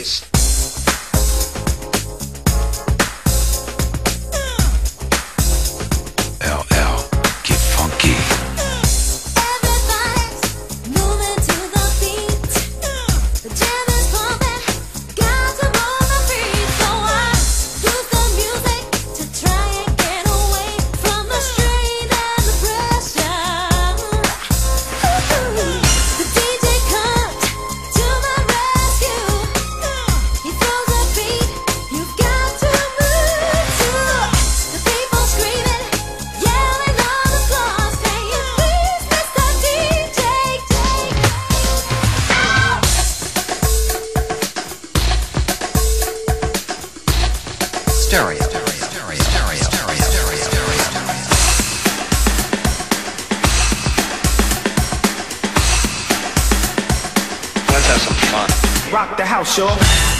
Bass. Rock the house, y'all.